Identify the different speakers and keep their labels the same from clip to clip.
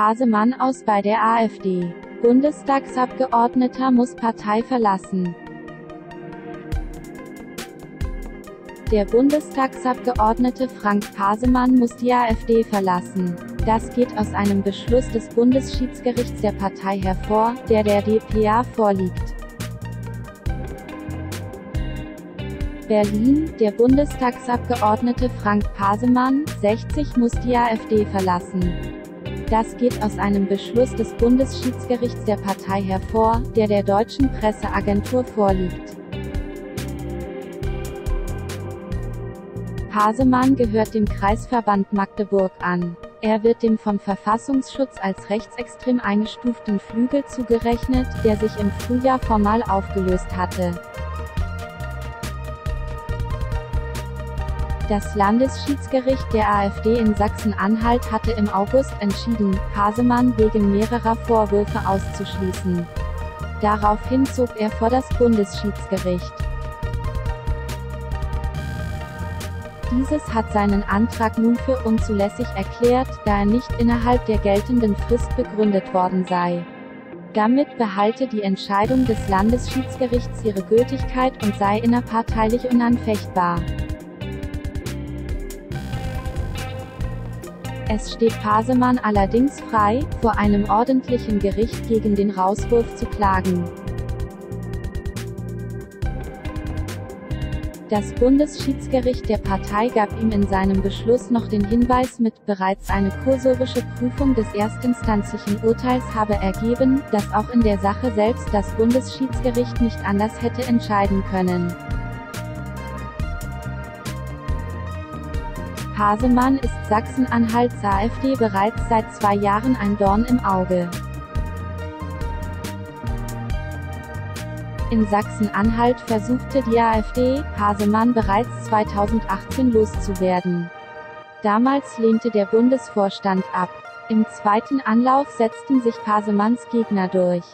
Speaker 1: Pasemann aus bei der AfD. Bundestagsabgeordneter muss Partei verlassen. Der Bundestagsabgeordnete Frank Pasemann muss die AfD verlassen. Das geht aus einem Beschluss des Bundesschiedsgerichts der Partei hervor, der der dpa vorliegt. Berlin, der Bundestagsabgeordnete Frank Pasemann, 60 muss die AfD verlassen. Das geht aus einem Beschluss des Bundesschiedsgerichts der Partei hervor, der der deutschen Presseagentur vorliegt. Pasemann gehört dem Kreisverband Magdeburg an. Er wird dem vom Verfassungsschutz als rechtsextrem eingestuften Flügel zugerechnet, der sich im Frühjahr formal aufgelöst hatte. Das Landesschiedsgericht der AfD in Sachsen-Anhalt hatte im August entschieden, Hasemann wegen mehrerer Vorwürfe auszuschließen. Daraufhin zog er vor das Bundesschiedsgericht. Dieses hat seinen Antrag nun für unzulässig erklärt, da er nicht innerhalb der geltenden Frist begründet worden sei. Damit behalte die Entscheidung des Landesschiedsgerichts ihre Gültigkeit und sei innerparteilich unanfechtbar. Es steht Pasemann allerdings frei, vor einem ordentlichen Gericht gegen den Rauswurf zu klagen. Das Bundesschiedsgericht der Partei gab ihm in seinem Beschluss noch den Hinweis mit, bereits eine kursorische Prüfung des erstinstanzlichen Urteils habe ergeben, dass auch in der Sache selbst das Bundesschiedsgericht nicht anders hätte entscheiden können. Hasemann ist Sachsen-Anhalts AfD bereits seit zwei Jahren ein Dorn im Auge. In Sachsen-Anhalt versuchte die AfD, Hasemann bereits 2018 loszuwerden. Damals lehnte der Bundesvorstand ab. Im zweiten Anlauf setzten sich Pasemanns Gegner durch.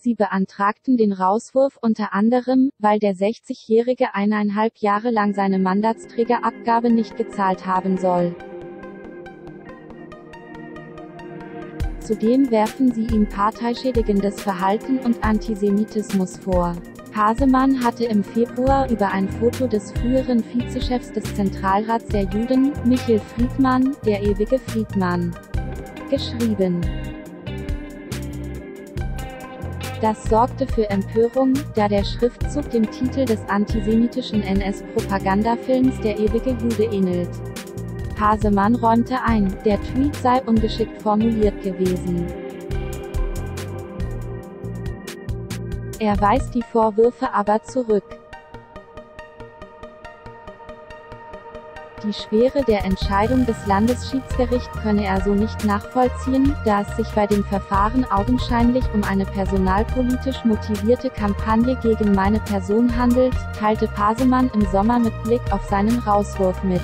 Speaker 1: Sie beantragten den Rauswurf unter anderem, weil der 60-Jährige eineinhalb Jahre lang seine Mandatsträgerabgabe nicht gezahlt haben soll. Zudem werfen sie ihm parteischädigendes Verhalten und Antisemitismus vor. Hasemann hatte im Februar über ein Foto des früheren Vizechefs des Zentralrats der Juden, Michael Friedmann, der ewige Friedmann, geschrieben. Das sorgte für Empörung, da der Schriftzug dem Titel des antisemitischen NS-Propagandafilms Der ewige Jude ähnelt. Hasemann räumte ein, der Tweet sei ungeschickt formuliert gewesen. Er weist die Vorwürfe aber zurück. Die Schwere der Entscheidung des Landesschiedsgerichts könne er so nicht nachvollziehen, da es sich bei dem Verfahren augenscheinlich um eine personalpolitisch motivierte Kampagne gegen meine Person handelt, teilte Pasemann im Sommer mit Blick auf seinen Rauswurf mit.